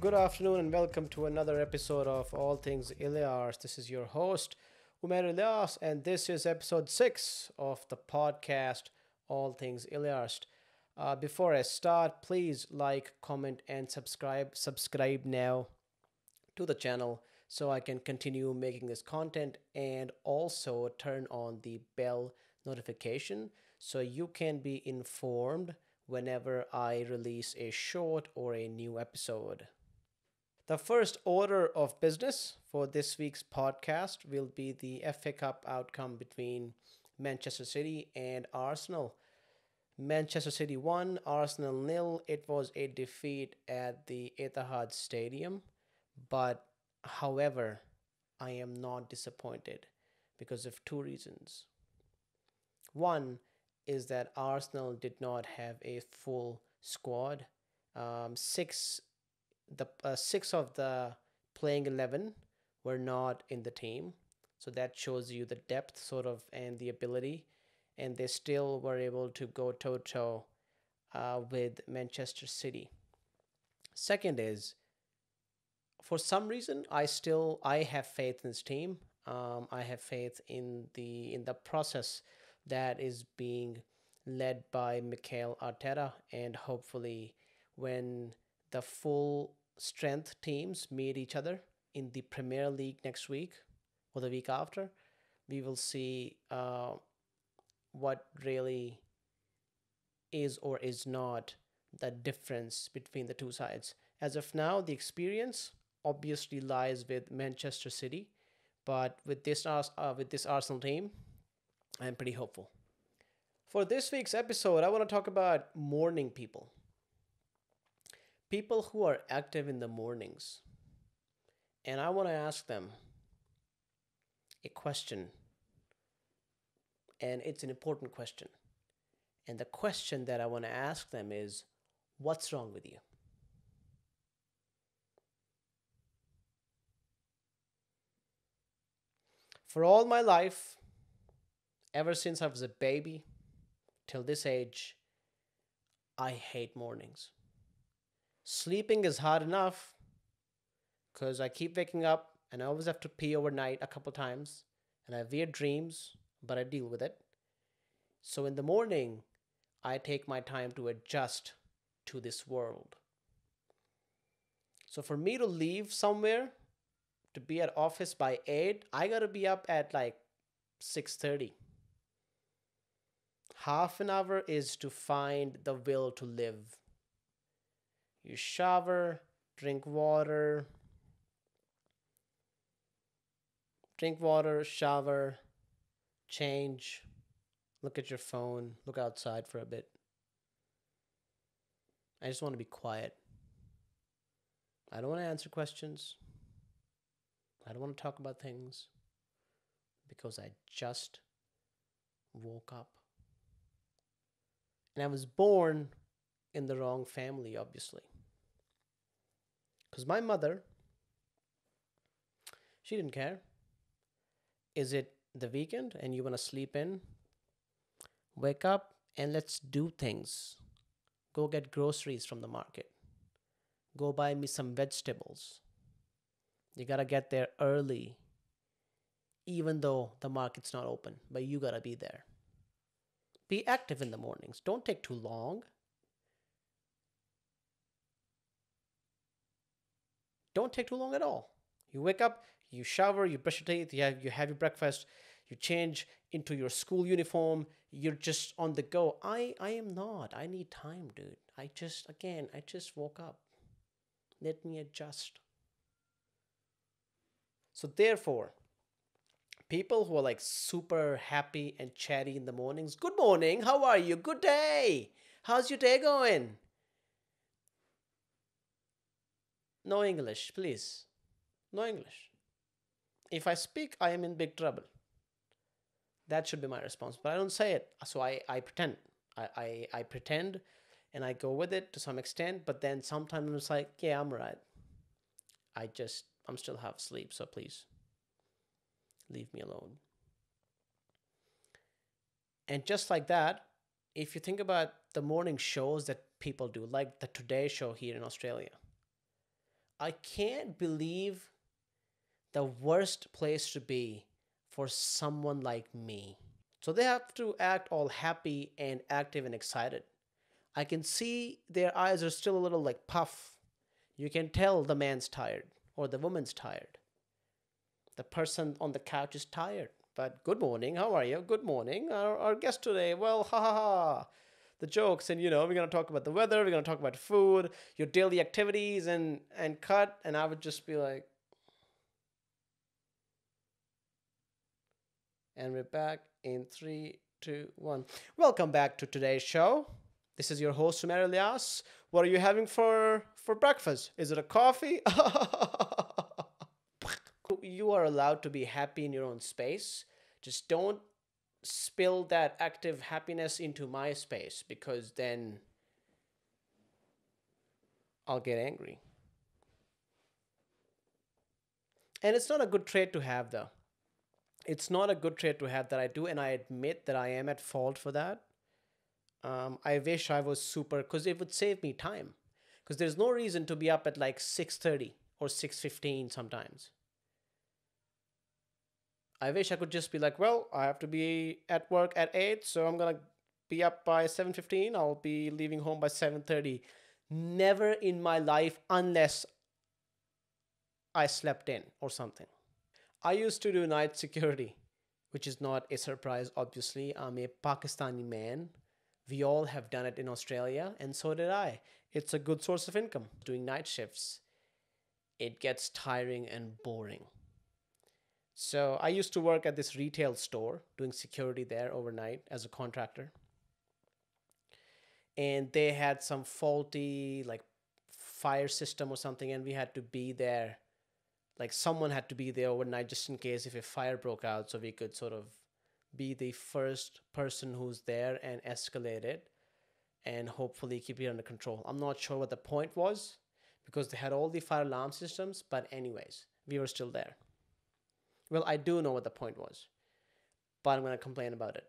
Good afternoon and welcome to another episode of All Things Ilyas. This is your host, Umer Ilyas, and this is episode 6 of the podcast All Things Ilyas. Uh, before I start, please like, comment, and subscribe. Subscribe now to the channel so I can continue making this content and also turn on the bell notification so you can be informed whenever I release a short or a new episode. The first order of business for this week's podcast will be the FA Cup outcome between Manchester City and Arsenal. Manchester City won, Arsenal nil. It was a defeat at the Etihad Stadium, but however, I am not disappointed because of two reasons. One is that Arsenal did not have a full squad. Um, six the uh, six of the playing 11 were not in the team so that shows you the depth sort of and the ability and they still were able to go toe to toe with manchester city. Second is for some reason i still i have faith in this team. Um, i have faith in the in the process that is being led by Mikel Arteta and hopefully when the full strength teams meet each other in the Premier League next week or the week after, we will see uh, what really is or is not the difference between the two sides. As of now, the experience obviously lies with Manchester City, but with this uh, with this Arsenal team, I'm pretty hopeful. For this week's episode, I want to talk about morning people people who are active in the mornings. And I want to ask them a question. And it's an important question. And the question that I want to ask them is what's wrong with you? For all my life, ever since I was a baby till this age, I hate mornings. Sleeping is hard enough because I keep waking up and I always have to pee overnight a couple times and I have weird dreams, but I deal with it. So in the morning, I take my time to adjust to this world. So for me to leave somewhere to be at office by 8, I got to be up at like 6:30. Half an hour is to find the will to live you shower, drink water, drink water, shower, change, look at your phone, look outside for a bit. I just want to be quiet. I don't want to answer questions. I don't want to talk about things because I just woke up. And I was born in the wrong family, obviously. Because my mother, she didn't care. Is it the weekend and you want to sleep in? Wake up and let's do things. Go get groceries from the market. Go buy me some vegetables. You gotta get there early, even though the market's not open, but you gotta be there. Be active in the mornings. Don't take too long. don't take too long at all. You wake up, you shower, you brush your teeth, you have, you have your breakfast, you change into your school uniform, you're just on the go. I, I am not. I need time, dude. I just, again, I just woke up. Let me adjust. So, therefore, people who are like super happy and chatty in the mornings, good morning, how are you? Good day. How's your day going? No English, please. No English. If I speak, I am in big trouble. That should be my response. But I don't say it, so I, I pretend. I, I, I pretend and I go with it to some extent, but then sometimes it's like, yeah, I'm right. I just, I'm still half asleep, so please leave me alone. And just like that, if you think about the morning shows that people do, like the Today Show here in Australia, I can't believe the worst place to be for someone like me. So they have to act all happy and active and excited. I can see their eyes are still a little like puff. You can tell the man's tired or the woman's tired. The person on the couch is tired. But good morning, how are you? Good morning. Our, our guest today, well, ha ha ha. The jokes, and you know, we're gonna talk about the weather, we're gonna talk about food, your daily activities, and and cut. And I would just be like, and we're back in three, two, one. Welcome back to today's show. This is your host, Umer Ilyas. What are you having for for breakfast? Is it a coffee? you are allowed to be happy in your own space. Just don't spill that active happiness into my space because then I'll get angry. And it's not a good trait to have, though. It's not a good trait to have that I do, and I admit that I am at fault for that. Um, I wish I was super, because it would save me time. Because there's no reason to be up at like 6.30 or 6.15 sometimes. I wish I could just be like, well, I have to be at work at 8, so I'm to be up by 7:15. I'll be leaving home by 7:30. Never in my life unless I slept in or something. I used to do night security, which is not a surprise obviously. I'm a Pakistani man. We all have done it in Australia and so did I. It's a good source of income doing night shifts. It gets tiring and boring. So I used to work at this retail store doing security there overnight as a contractor. And they had some faulty like fire system or something and we had to be there like someone had to be there overnight just in case if a fire broke out so we could sort of be the first person who's there and escalate it and hopefully keep it under control. I'm not sure what the point was because they had all the fire alarm systems, but anyways, we were still there. Well, I do know what the point was, but I'm going to complain about it.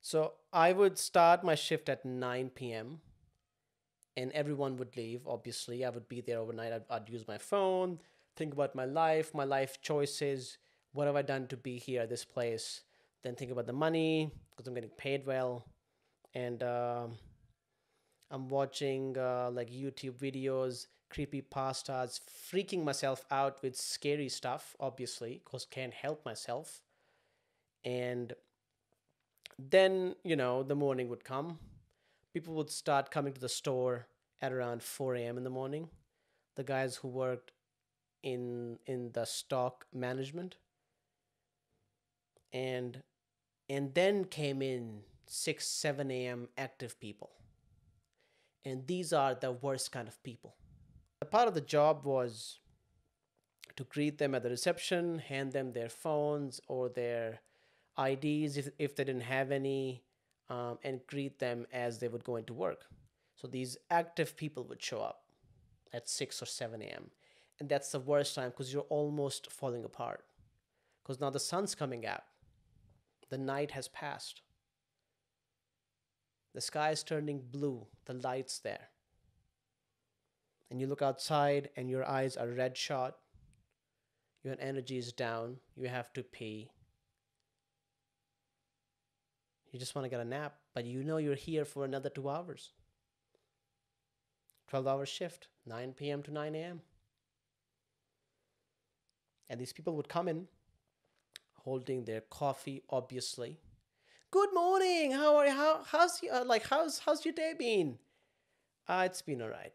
So I would start my shift at 9 p.m. and everyone would leave. Obviously, I would be there overnight. I'd, I'd use my phone, think about my life, my life choices. What have I done to be here at this place? Then think about the money because I'm getting paid well. And uh, I'm watching uh, like YouTube videos creepy pastas, freaking myself out with scary stuff, obviously, because can't help myself. And then, you know, the morning would come. People would start coming to the store at around 4 a.m. in the morning. The guys who worked in in the stock management. And and then came in 6 7 a.m. active people. And these are the worst kind of people a part of the job was to greet them at the reception, hand them their phones or their IDs if, if they didn't have any, um, and greet them as they would go into work. So these active people would show up at 6 or 7 a.m. And that's the worst time because you're almost falling apart. Because now the sun's coming out, the night has passed, the sky is turning blue, the light's there and you look outside and your eyes are red shot, your energy is down, you have to pee. You just want to get a nap, but you know you're here for another two hours. 12 hour shift, 9 p.m. to 9 a.m. And these people would come in holding their coffee, obviously. Good morning. How are you? How, how's you, uh, like how's how's your day been? Uh, it's been alright.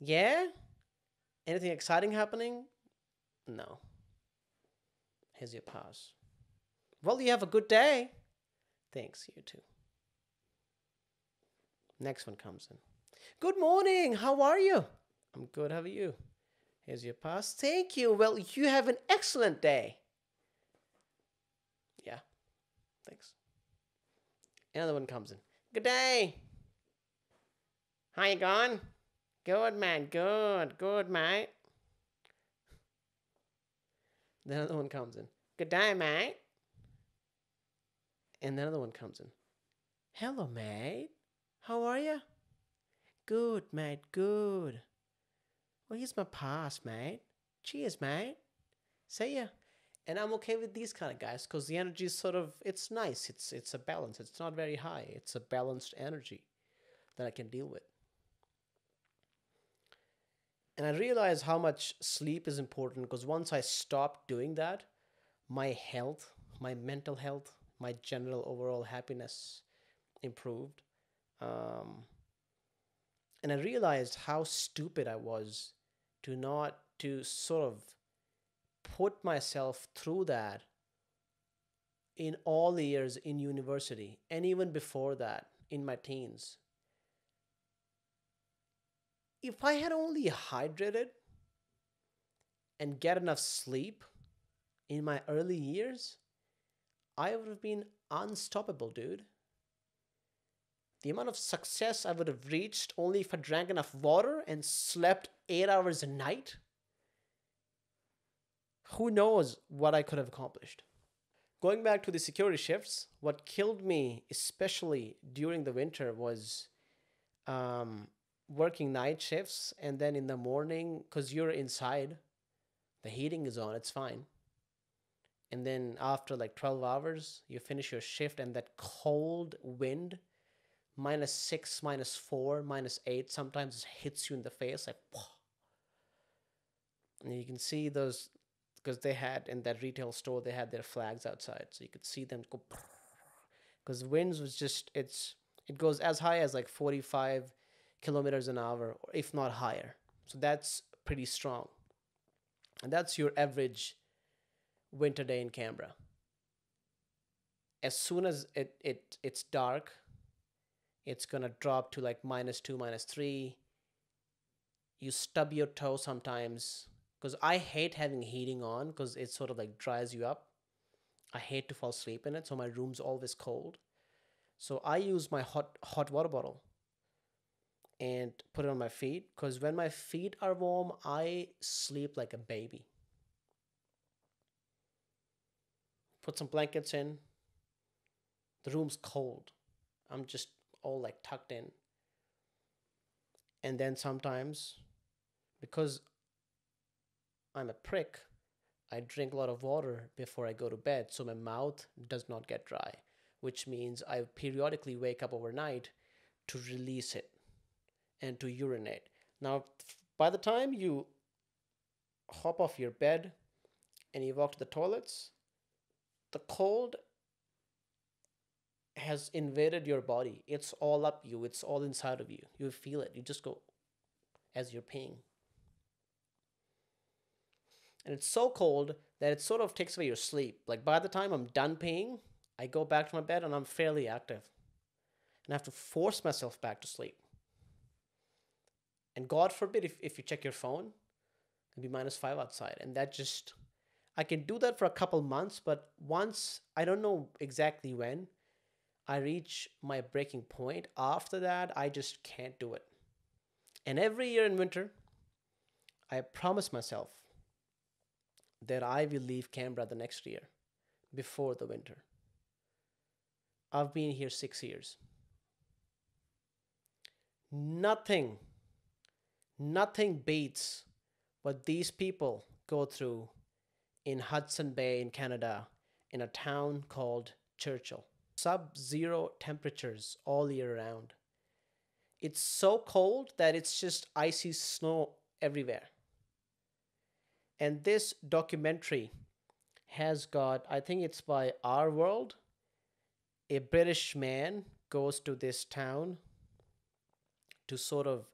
Yeah? Anything exciting happening? No. Here's your pass. Well, you have a good day. Thanks, you too. Next one comes in. Good morning. How are you? I'm good. How are you? Here's your pass. Thank you. Well, you have an excellent day. Yeah. Thanks. Another one comes in. Good day. How you going? Good, man. Good. Good, mate. Then another one comes in. Good day, mate. And the other one comes in. Hello, mate. How are you? Good, mate. Good. Well, here's my pass, mate. Cheers, mate. See ya. And I'm okay with these kind of guys because the energy is sort of it's nice. It's it's a balance. It's not very high. It's a balanced energy that I can deal with. And I realize how much sleep is important because once I stopped doing that, my health, my mental health, my general overall happiness improved. Um, and I realized how stupid I was to not to sort of put myself through that in all the years in university and even before that in my teens. If I had only hydrated and get enough sleep in my early years, I would have been unstoppable, dude. The amount of success I would have reached only if I drank enough water and slept eight hours a night who knows what I could have accomplished. Going back to the security shifts, what killed me, especially during the winter, was um, working night shifts and then in the morning, because you're inside, the heating is on, it's fine. And then after like 12 hours, you finish your shift, and that cold wind, minus six, minus four, minus eight, sometimes hits you in the face like, and you can see those because they had in that retail store they had their flags outside so you could see them go because winds was just it's it goes as high as like 45 kilometers an hour if not higher. So that's pretty strong. And that's your average winter day in canberra as soon as it, it it's dark it's gonna drop to like minus two minus three you stub your toe sometimes because I hate having heating on because it sort of like dries you up. I hate to fall asleep in it, so my room's always cold. So I use my hot hot water bottle and put it on my feet because when my feet are warm, I sleep like a baby. Put some blankets in. The room's cold. I'm just all like tucked in. And then sometimes, because I'm a prick, I drink a lot of water before I go to bed so my mouth does not get dry, which means I periodically wake up overnight to release it and to urinate. Now, by the time you hop off your bed and you walk to the toilets, the cold has invaded your body. It's all up you, it's all inside of you. You feel it. You just go as you're peeing and it's so cold that it sort of takes away your sleep. Like by the time I'm done peeing, I go back to my bed and I'm fairly active. And I have to force myself back to sleep. And God forbid if, if you check your phone, it'll be minus five outside. And that just, I can do that for a couple months, but once, I don't know exactly when, I reach my breaking point, after that, I just can't do it. And every year in winter, I promise myself that I will leave Canberra the next year before the winter. I've been here six years. Nothing, nothing beats what these people go through in Hudson Bay in Canada in a town called Churchill. Sub zero temperatures all year round. It's so cold that it's just icy snow everywhere. And this documentary has got, I think it's by Our World. A British man goes to this town to sort of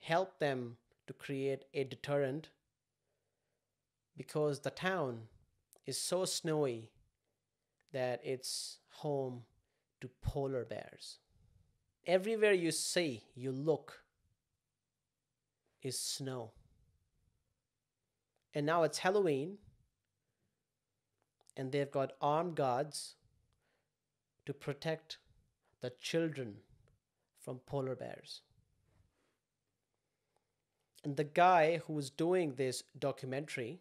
help them to create a deterrent because the town is so snowy that it's home to polar bears. Everywhere you see, you look, is snow and now it's Halloween, and they've got armed guards to protect the children from polar bears. And the guy who was doing this documentary,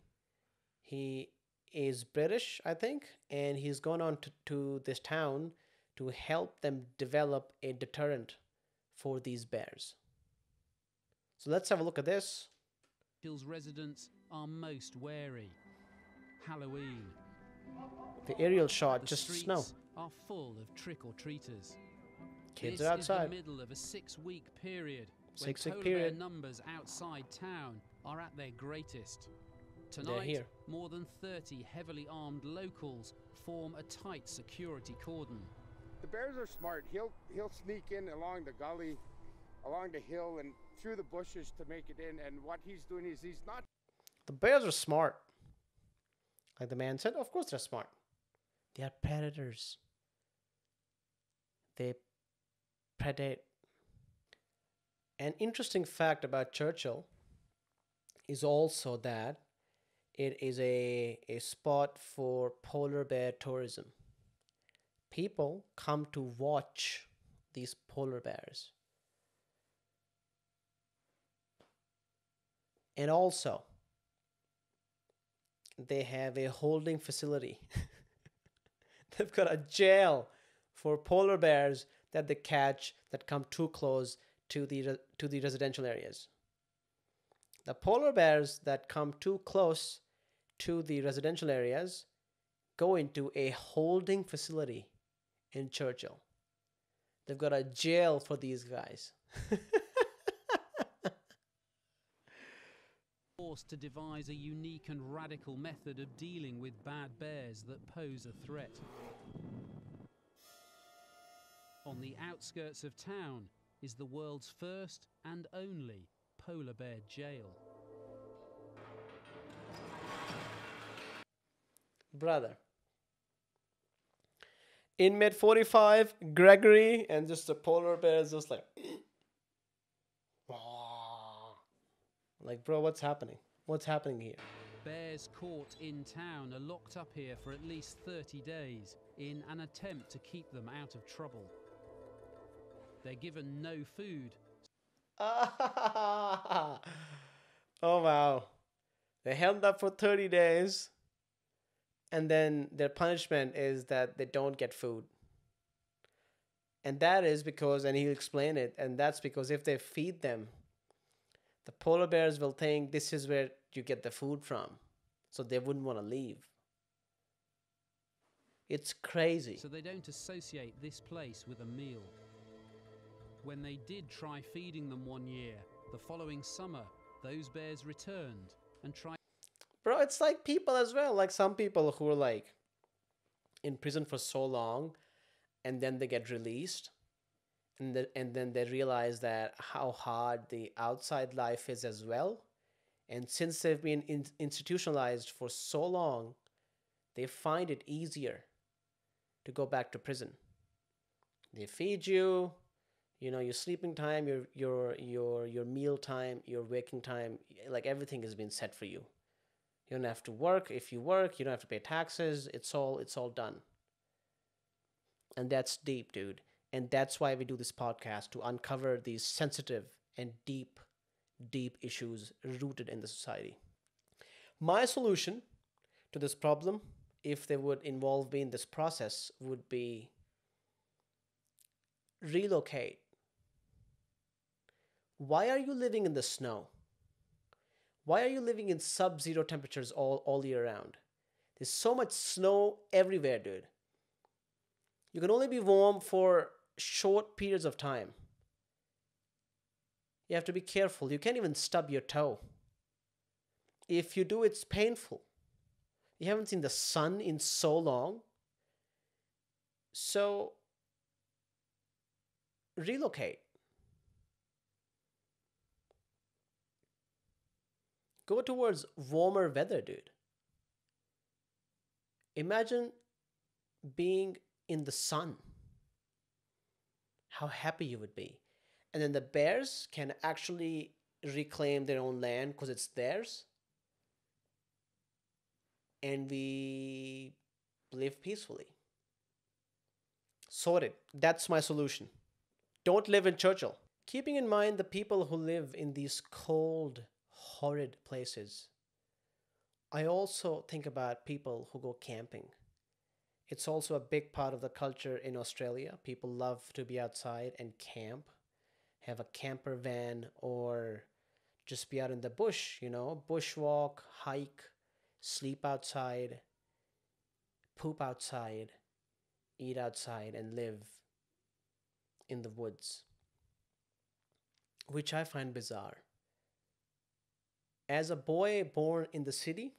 he is British, I think, and he's gone on to, to this town to help them develop a deterrent for these bears. So let's have a look at this. Hills residents are most wary. Halloween. The aerial shot, The just snow. are full of trick-or-treaters. Kids this are is the outside. middle of a six-week period Six-week period. bear numbers outside town are at their greatest. They're Tonight, here. more than 30 heavily armed locals form a tight security cordon. The bears are smart. He'll he'll sneak in along the gully, along the hill, and through the bushes to make it in. And what he's doing is he's not The bears are smart. Like the man said, of course they're smart. They are predators. They predate. An interesting fact about Churchill is also that it is a, a spot for polar bear tourism. People come to watch these polar bears. And also, they have a holding facility. They've got a jail for polar bears that they catch that come too close to the to the residential areas. The polar bears that come too close to the residential areas go into a holding facility in Churchill. They've got a jail for these guys. forced to devise a unique and radical method of dealing with bad bears that pose a threat. On the outskirts of town is the world's first and only polar bear jail. Brother. In mid 45, Gregory and just the polar bear is just like, like, bro, what's happening? What's happening here? Bears caught in town are locked up here for at least 30 days in an attempt to keep them out of trouble. They're given no food, oh, wow. They held up for 30 days, and then their punishment is that they don't get food. And that is because, and he'll explain it, and that's because if they feed them, the polar bears will think this is where you get the food from. So they wouldn't want to leave. It's crazy. so they don't associate this place with a meal. When they did try feeding them one year, the following summer, those bears returned and tried Bro, it's like people as well. Like some people who are like in prison for so long and then they get released and the, and then they realize that how hard the outside life is as well. And since they've been in, institutionalized for so long, they find it easier to go back to prison. They feed you, you know, your sleeping time, your your your your meal time, your waking time, like everything has been set for you. You don't have to work. If you work, you don't have to pay taxes. It's all it's all done. And that's deep, dude. And that's why we do this podcast to uncover these sensitive and deep, deep issues rooted in the society. My solution to this problem, if they would involve me in this process, would be relocate. Why are you living in the snow? Why are you living in sub zero temperatures all, all year round? There's so much snow everywhere, dude. You can only be warm for short periods of time. You have to be careful. You can't even stub your toe. If you do, it's painful. You haven't seen the sun in so long. So, relocate. Go towards warmer weather, dude. Imagine being in the sun. How happy you would be. And then the bears can actually reclaim their own land because it's theirs. And we live peacefully. Sorted. That's my solution. Don't live in Churchill. Keeping in mind the people who live in these cold, horrid places, I also think about people who go camping. It's also a big part of the culture in Australia. People love to be outside and camp, have a camper van, or just be out in the bush, you know, bushwalk, hike, sleep outside, poop outside, eat outside, and live in the woods, which I find bizarre. As a boy born in the city,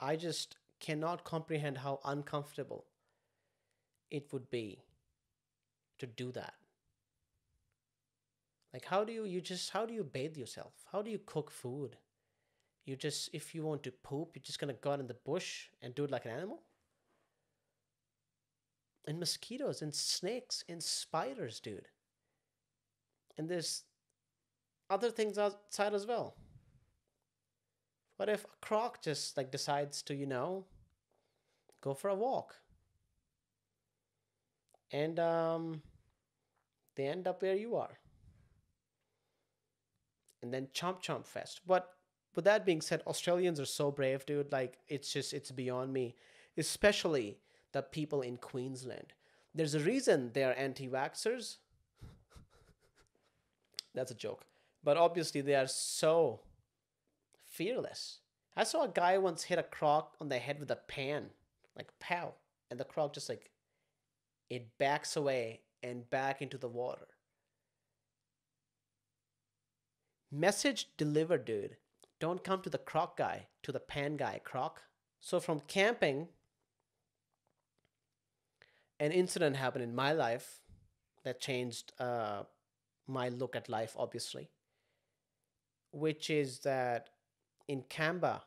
I just cannot comprehend how uncomfortable it would be to do that. Like, how do you, you just, how do you bathe yourself? How do you cook food? You just, if you want to poop, you're just gonna go out in the bush and do it like an animal? And mosquitoes and snakes and spiders, dude. And there's other things outside as well. What if a croc just like decides to, you know, go for a walk? And um, they end up where you are. And then chomp chomp fest. But with that being said, Australians are so brave, dude. Like it's just it's beyond me. Especially the people in Queensland. There's a reason they're anti-vaxxers. That's a joke. But obviously they are so fearless. I saw a guy once hit a croc on the head with a pan, like pow, and the croc just like it backs away and back into the water. Message delivered, dude. Don't come to the croc guy, to the pan guy, croc. So from camping, an incident happened in my life that changed uh, my look at life, obviously, which is that in Canberra,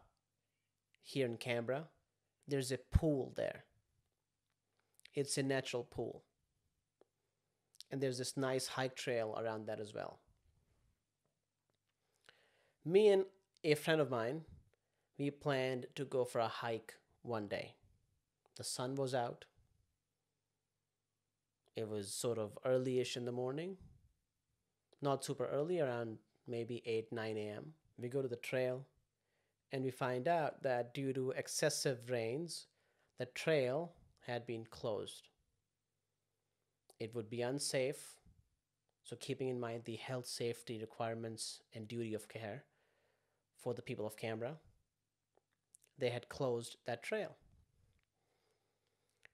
here in Canberra, there's a pool there. It's a natural pool. And there's this nice hike trail around that as well. Me and a friend of mine, we planned to go for a hike one day. The sun was out. It was sort of early-ish in the morning. Not super early, around maybe 8, 9 a.m. We go to the trail and we find out that due to excessive rains, the trail had been closed. It would be unsafe, so keeping in mind the health safety requirements and duty of care for the people of Canberra, they had closed that trail.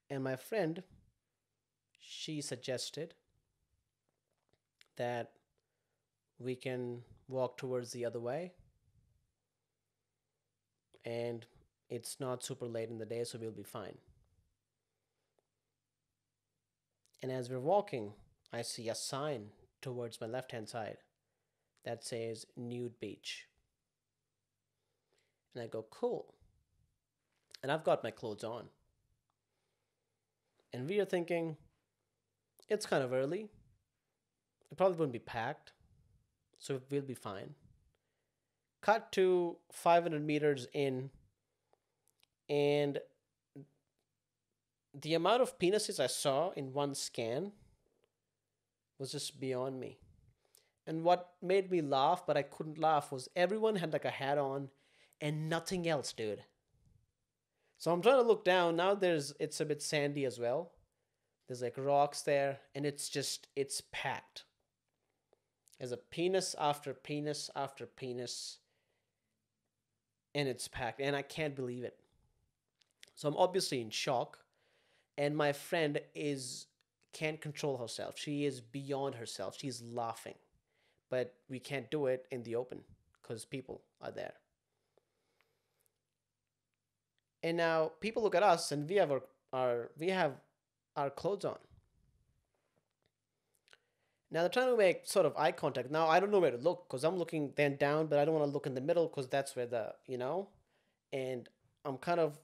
And my friend, she suggested that we can walk towards the other way and it's not super late in the day, so we'll be fine. And as we're walking, I see a sign towards my left hand side that says nude beach. And I go, cool. And I've got my clothes on. And we are thinking, it's kind of early. It probably wouldn't be packed, so we'll be fine cut to 500 meters in and the amount of penises I saw in one scan was just beyond me. And what made me laugh, but I couldn't laugh, was everyone had like a hat on and nothing else, dude. So I'm trying to look down. Now there's it's a bit sandy as well. There's like rocks there, and it's just it's packed. There's a penis after penis after penis and it's packed and I can't believe it. So I'm obviously in shock and my friend is can't control herself. She is beyond herself. She's laughing. But we can't do it in the open cuz people are there. And now people look at us and we have our, our we have our clothes on. Now they're trying to make sort of eye contact. Now I don't know where to look because I'm looking then down, but I don't want to look in the middle because that's where the you know, and I'm kind of,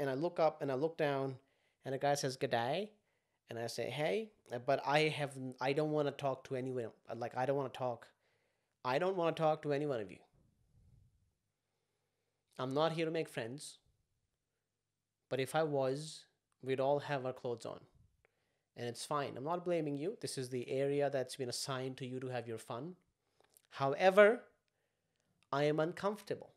and I look up and I look down, and the guy says good day, and I say hey, but I have I don't want to talk to anyone. Like I don't want to talk. I don't want to talk to any one of you. I'm not here to make friends. But if I was, we'd all have our clothes on. And it's fine. I'm not blaming you. This is the area that's been assigned to you to have your fun. However, I am uncomfortable.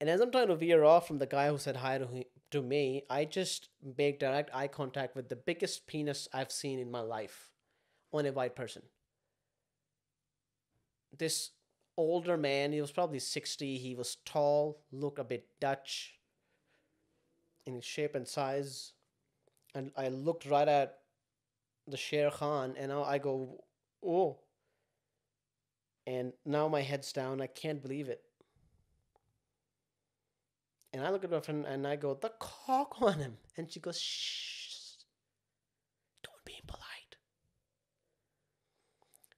And as I'm trying to veer off from the guy who said hi to, to me, I just make direct eye contact with the biggest penis I've seen in my life on a white person. This older man, he was probably 60, he was tall, looked a bit Dutch in shape and size. And I looked right at the Sher Khan and now I go, oh. And now my head's down. I can't believe it. And I look at my friend and I go, the cock on him. And she goes, shh. Don't be impolite.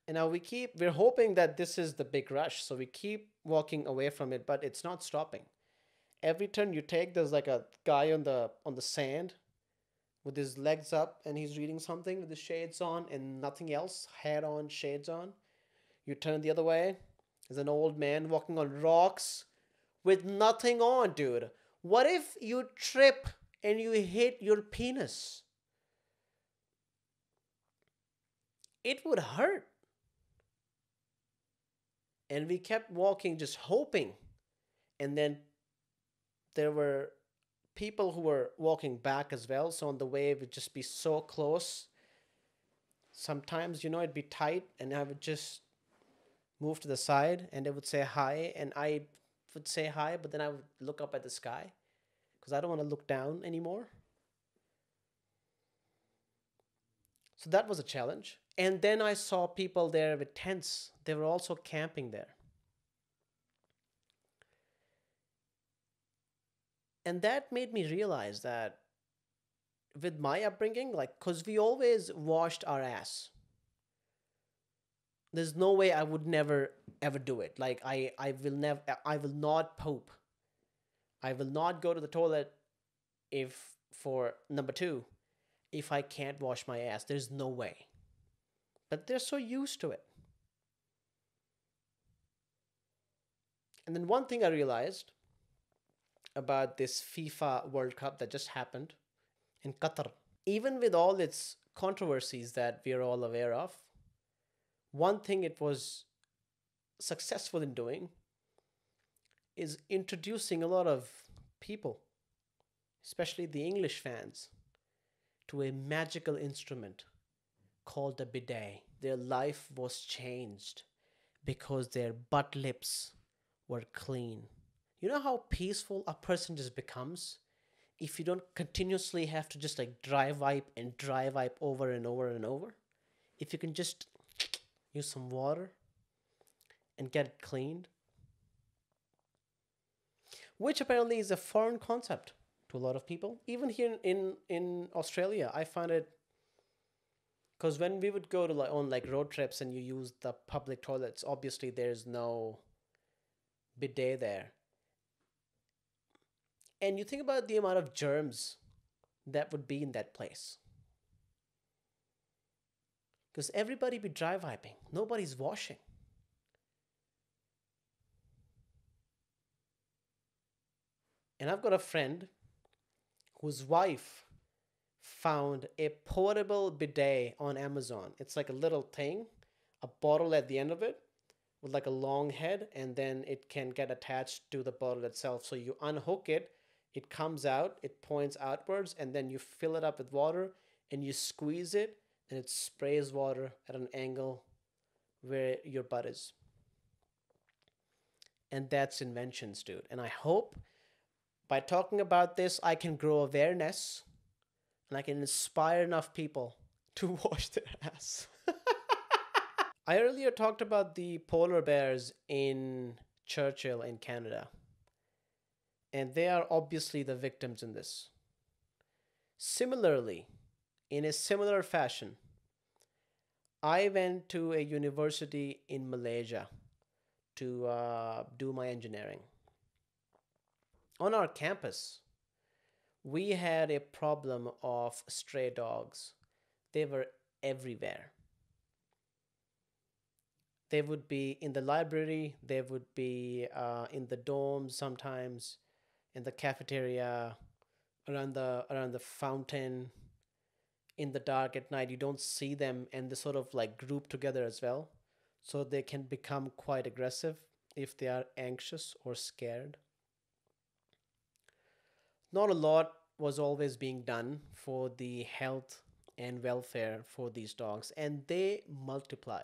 And now we keep, we're hoping that this is the big rush. So we keep walking away from it, but it's not stopping. Every turn you take, there's like a guy on the on the sand with his legs up and he's reading something with the shades on and nothing else, hat on, shades on. You turn the other way, there's an old man walking on rocks with nothing on, dude. What if you trip and you hit your penis? It would hurt. And we kept walking, just hoping. And then there were people who were walking back as well. So on the way, it would just be so close. Sometimes, you know, it'd be tight, and I would just move to the side and they would say hi and i would say hi but then i would look up at the sky because i don't want to look down anymore so that was a challenge and then i saw people there with tents they were also camping there and that made me realize that with my upbringing like because we always washed our ass there's no way I would never ever do it. Like I I will never I will not poop. I will not go to the toilet if for number 2 if I can't wash my ass. There's no way. But they're so used to it. And then one thing I realized about this FIFA World Cup that just happened in Qatar, even with all its controversies that we're all aware of, one thing it was successful in doing is introducing a lot of people, especially the English fans, to a magical instrument called a bidet. Their life was changed because their butt lips were clean. You know how peaceful a person just becomes? If you don't continuously have to just like dry wipe and dry wipe over and over and over? If you can just use some water and get it cleaned. Which apparently is a foreign concept to a lot of people. Even here in in australia i find it because when we would go to like on like road trips and you use the public toilets obviously there's no bidet there and you think about the amount of germs that would be in that place. Because everybody be dry wiping nobody's washing. And i've got a friend whose wife found a portable bidet on amazon. It's like a little thing a bottle at the end of it with like a long head and then it can get attached to the bottle itself. So you unhook it it comes out it points outwards and then you fill it up with water and you squeeze it and it sprays water at an angle where your butt is. And that's inventions, dude. And I hope by talking about this, I can grow awareness and I can inspire enough people to wash their ass. I earlier talked about the polar bears in Churchill in Canada. And they are obviously the victims in this. Similarly, in a similar fashion, I went to a university in Malaysia to uh, do my engineering. On our campus, we had a problem of stray dogs. They were everywhere. They would be in the library, they would be uh, in the dorms sometimes, in the cafeteria, around the around the fountain, in the dark at night, you don't see them and they sort of like group together as well. So they can become quite aggressive if they are anxious or scared. Not a lot was always being done for the health and welfare for these dogs, and they multiply.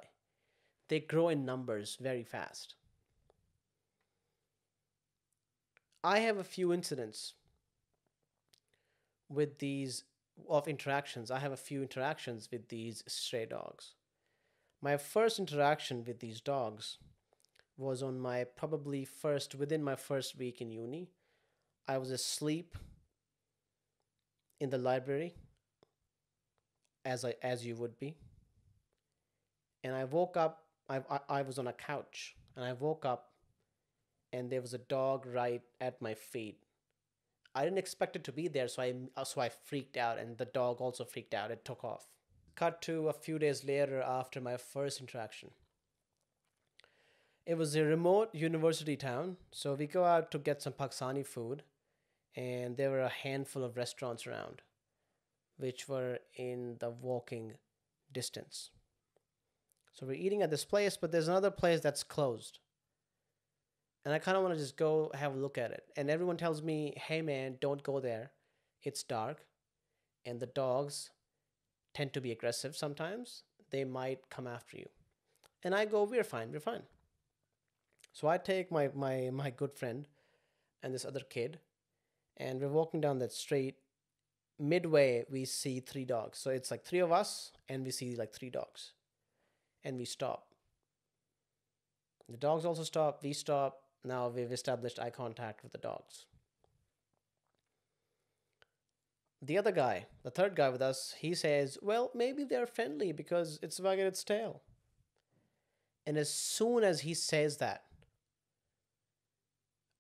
They grow in numbers very fast. I have a few incidents with these of interactions. I have a few interactions with these stray dogs. My first interaction with these dogs was on my probably first within my first week in uni. I was asleep in the library as I as you would be. And I woke up I, I, I was on a couch and I woke up and there was a dog right at my feet. I didn't expect it to be there, so I so I freaked out, and the dog also freaked out. It took off. Cut to a few days later after my first interaction. It was a remote university town, so we go out to get some Pakistani food, and there were a handful of restaurants around, which were in the walking distance. So we're eating at this place, but there's another place that's closed. And I kind of want to just go have a look at it. And everyone tells me, hey man, don't go there. It's dark. And the dogs tend to be aggressive sometimes. They might come after you. And I go, we're fine, we're fine. So I take my, my, my good friend and this other kid, and we're walking down that street. Midway, we see three dogs. So it's like three of us, and we see like three dogs. And we stop. The dogs also stop, we stop. Now we've established eye contact with the dogs. The other guy, the third guy with us, he says, Well, maybe they're friendly because it's wagging its tail. And as soon as he says that,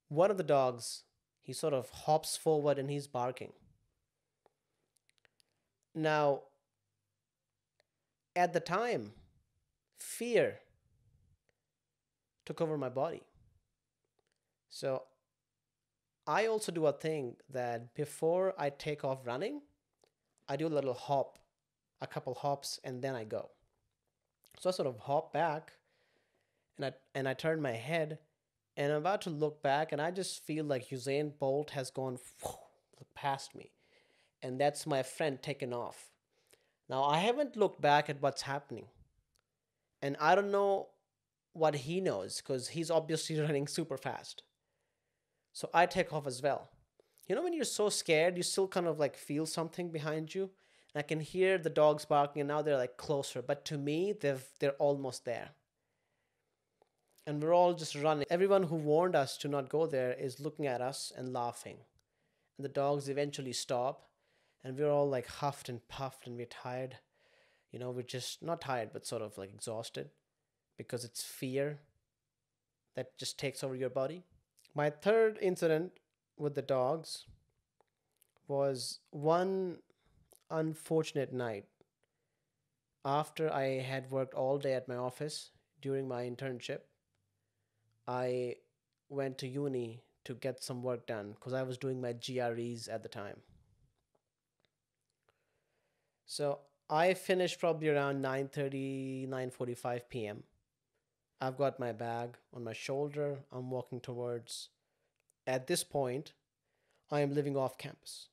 one of the dogs, he sort of hops forward and he's barking. Now, at the time, fear took over my body. So I also do a thing that before I take off running, I do a little hop, a couple hops, and then I go. So I sort of hop back and I and I turn my head and I'm about to look back and I just feel like Usain Bolt has gone past me. And that's my friend taken off. Now I haven't looked back at what's happening. And I don't know what he knows because he's obviously running super fast. So I take off as well. You know, when you're so scared, you still kind of like feel something behind you. And I can hear the dogs barking, and now they're like closer. But to me, they've they're almost there. And we're all just running. Everyone who warned us to not go there is looking at us and laughing. And the dogs eventually stop, and we're all like huffed and puffed, and we're tired. You know, we're just not tired, but sort of like exhausted because it's fear that just takes over your body. My third incident with the dogs was one unfortunate night after I had worked all day at my office during my internship. I went to uni to get some work done because I was doing my GREs at the time. So I finished probably around 9:30 9:45 p.m. I've got my bag on my shoulder. I'm walking towards, at this point, I am living off campus.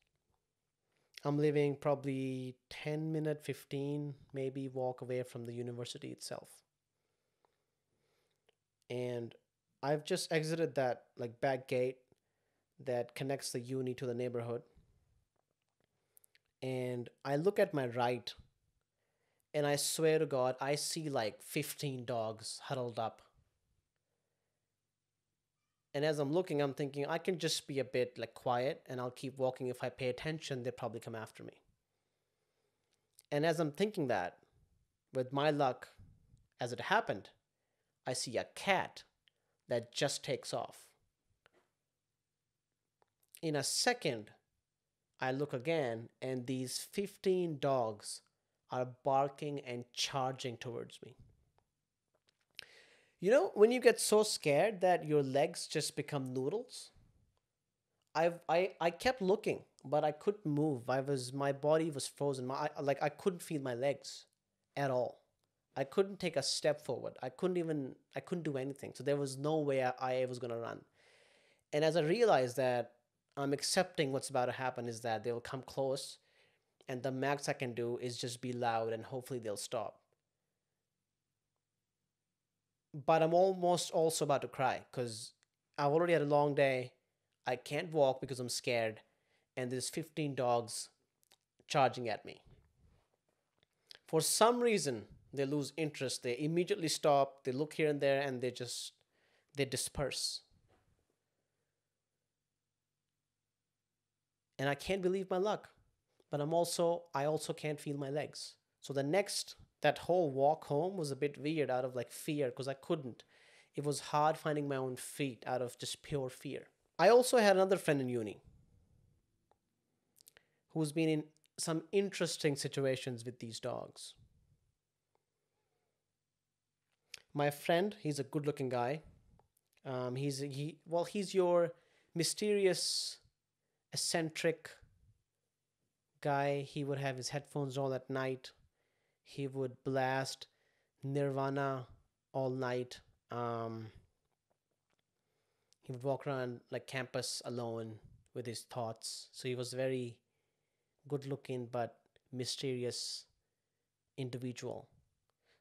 I'm living probably 10 minute, 15 maybe walk away from the university itself. And I've just exited that like back gate that connects the uni to the neighborhood. And I look at my right and I swear to God, I see like 15 dogs huddled up. And as I'm looking, I'm thinking I can just be a bit like quiet and I'll keep walking. If I pay attention, they'll probably come after me. And as I'm thinking that, with my luck, as it happened, I see a cat that just takes off. In a second, I look again, and these 15 dogs are barking and charging towards me. You know, when you get so scared that your legs just become noodles, I've, I I kept looking, but I couldn't move. I was my body was frozen. My like I couldn't feel my legs at all. I couldn't take a step forward. I couldn't even I couldn't do anything. So there was no way I, I was gonna run. And as I realized that I'm accepting what's about to happen is that they will come close, and the max I can do is just be loud and hopefully they'll stop. But I'm almost also about to cry because I've already had a long day. I can't walk because I'm scared, and there's 15 dogs charging at me. For some reason, they lose interest. They immediately stop. They look here and there, and they just they disperse. And I can't believe my luck, but I'm also I also can't feel my legs. So the next that whole walk home was a bit weird out of like fear because I couldn't. It was hard finding my own feet out of just pure fear. I also had another friend in uni who's been in some interesting situations with these dogs. My friend, he's a good-looking guy. Um, he's he well, he's your mysterious, eccentric guy. He would have his headphones on at night. He would blast Nirvana all night. Um, he would walk around like campus alone with his thoughts. So he was very good looking but mysterious individual.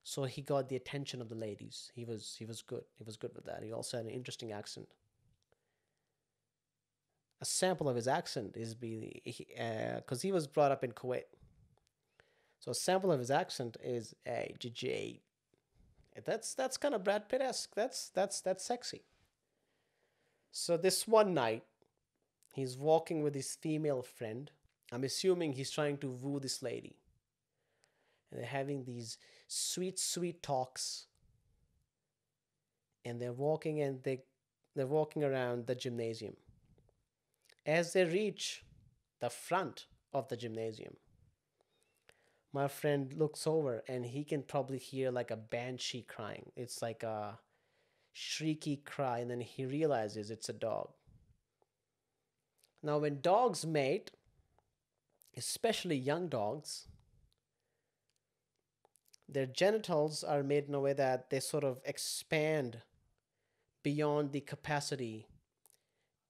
So he got the attention of the ladies. He was he was good. He was good with that. He also had an interesting accent. A sample of his accent is be because he, uh, he was brought up in Kuwait. So a sample of his accent is a hey, That's that's kind of Brad Pitt esque. That's that's that's sexy. So this one night, he's walking with his female friend. I'm assuming he's trying to woo this lady. And they're having these sweet, sweet talks. And they're walking and they they're walking around the gymnasium. As they reach the front of the gymnasium, my friend looks over and he can probably hear like a banshee crying. It's like a shrieky cry, and then he realizes it's a dog. Now, when dogs mate, especially young dogs, their genitals are made in a way that they sort of expand beyond the capacity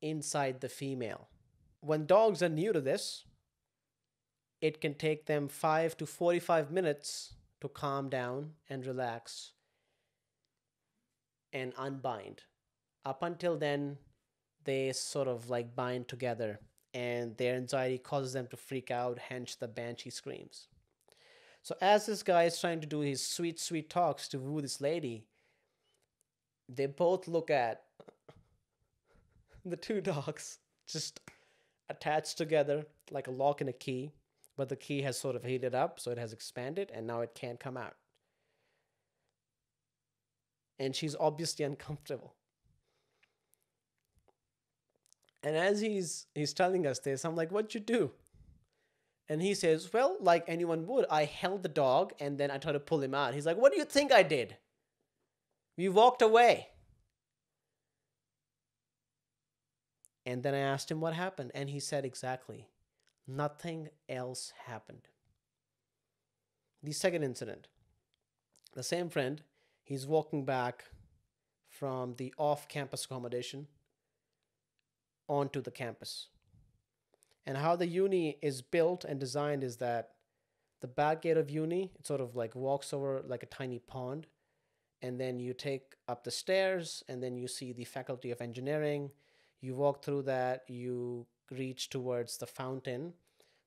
inside the female. When dogs are new to this, it can take them 5 to 45 minutes to calm down and relax and unbind. Up until then, they sort of like bind together, and their anxiety causes them to freak out, hence the banshee screams. So, as this guy is trying to do his sweet, sweet talks to woo this lady, they both look at the two dogs just attached together like a lock and a key, but the key has sort of heated up, so it has expanded, and now it can't come out and she's obviously uncomfortable. And as he's he's telling us this, I'm like, "What'd you do?" And he says, "Well, like anyone would, I held the dog and then I tried to pull him out." He's like, "What do you think I did?" We walked away. And then I asked him what happened, and he said exactly, nothing else happened. The second incident, the same friend he's walking back from the off campus accommodation onto the campus. And how the uni is built and designed is that the back gate of uni, it sort of like walks over like a tiny pond. And then you take up the stairs, and then you see the Faculty of Engineering. You walk through that, you reach towards the fountain,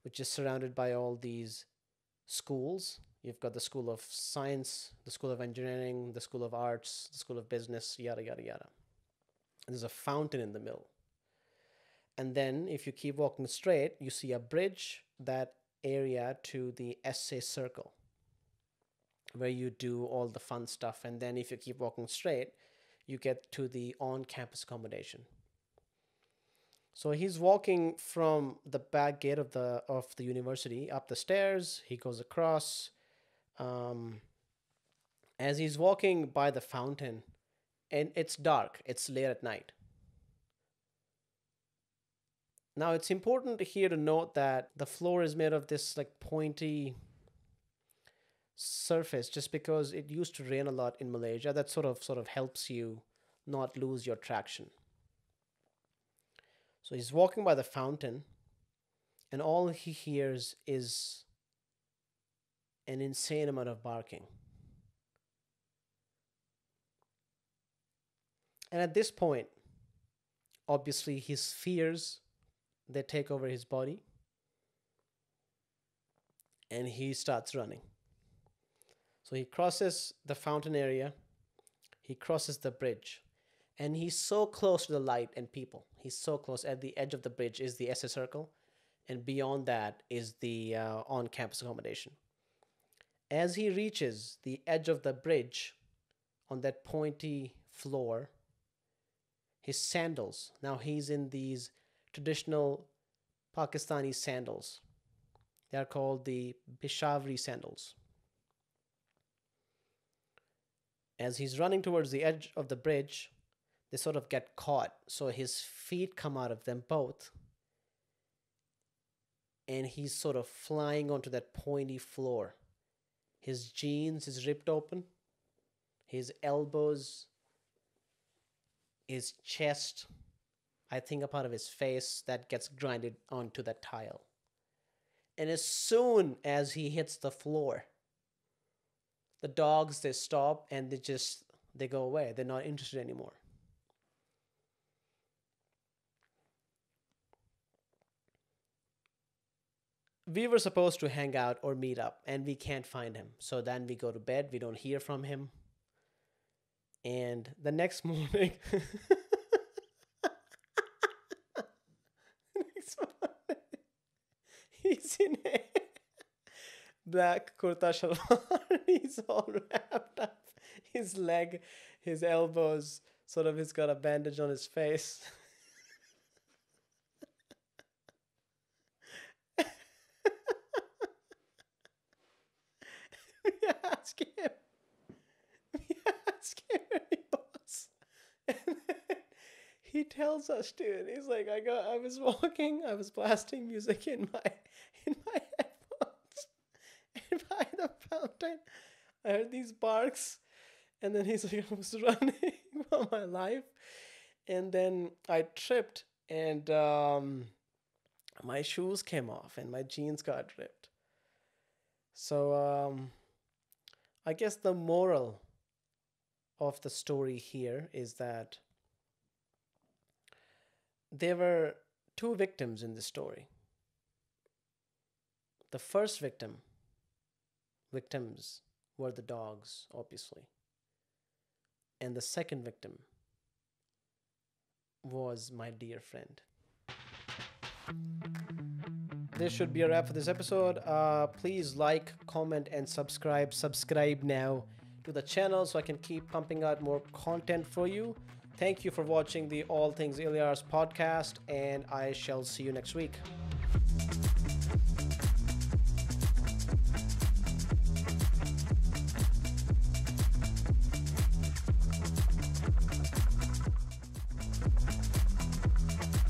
which is surrounded by all these schools You've got the School of Science, the School of Engineering, the School of Arts, the School of Business, yada, yada, yada. There's a fountain in the middle. And then if you keep walking straight, you see a bridge that area to the essay circle where you do all the fun stuff. And then if you keep walking straight, you get to the on campus accommodation. So he's walking from the back gate of the of the university up the stairs. He goes across um, as he's walking by the fountain, and it's dark, it's late at night. Now it's important here to note that the floor is made of this like pointy surface just because it used to rain a lot in Malaysia. That sort of sort of helps you not lose your traction. So he's walking by the fountain and all he hears is an insane amount of barking. And at this point, obviously his fears they take over his body and he starts running. So he crosses the fountain area, he crosses the bridge, and he's so close to the light and people. He's so close. At the edge of the bridge is the SS Circle, and beyond that is the uh, on campus accommodation. As he reaches the edge of the bridge on that pointy floor, his sandals, now he's in these traditional Pakistani sandals. They are called the Peshawari sandals. As he's running towards the edge of the bridge, they sort of get caught. So his feet come out of them both. And he's sort of flying onto that pointy floor. His jeans is ripped open. His elbows, his chest, I think a part of his face that gets grinded onto that tile. And as soon as he hits the floor, the dogs they stop and they just they go away. They're not interested anymore. We were supposed to hang out or meet up and we can't find him. So then we go to bed we don't hear from him. And the next morning he's in a black kurta shalwar. He's all wrapped up. His leg his elbows sort of he's got a bandage on his face we ask him. We ask him where he was. And then he tells us, dude, he's like, I got I was walking, I was blasting music in my in my headphones. And by the fountain, I heard these barks. And then he's like, I was running for my life. And then I tripped and um my shoes came off and my jeans got ripped. So um I guess the moral of the story here is that there were two victims in the story. The first victim, victims were the dogs, obviously. And the second victim was my dear friend this should be a wrap for this episode. Uh, please like, comment, and subscribe. Subscribe now to the channel so I can keep pumping out more content for you. Thank you for watching the All Things Ilyars podcast, and I shall see you next week.